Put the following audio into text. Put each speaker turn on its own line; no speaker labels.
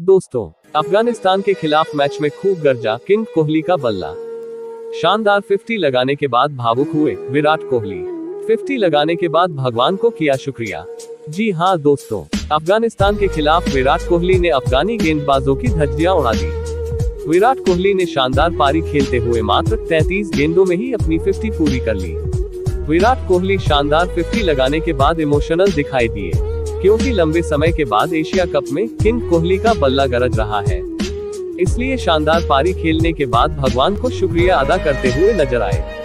दोस्तों, अफ़गानिस्तान के खिलाफ मैच में खूब गर्जा, किंग कोहली का बल्ला। शानदार 50 लगाने के बाद भावुक हुए विराट कोहली। 50 लगाने के बाद भगवान को किया शुक्रिया। जी हाँ दोस्तों, अफ़गानिस्तान के खिलाफ विराट कोहली ने अफगानी गेंदबाजों की धज्जियाँ उड़ा दी। विराट कोहली ने शानदार पारी खेलते हुए मात्र 33 गेंदों में ही अपनी 50 पूरी कर ली। विराट कोहली शानदार 50 लगाने के बाद इमोशनल दिखाई दिए। क्योंकि लंबे समय के बाद एशिया कप में किंग कोहली का बल्ला गरज रहा है। इसलिए शानदार पारी खेलने के बाद भगवान को शुक्रिया अदा करते हुए नज़र आए।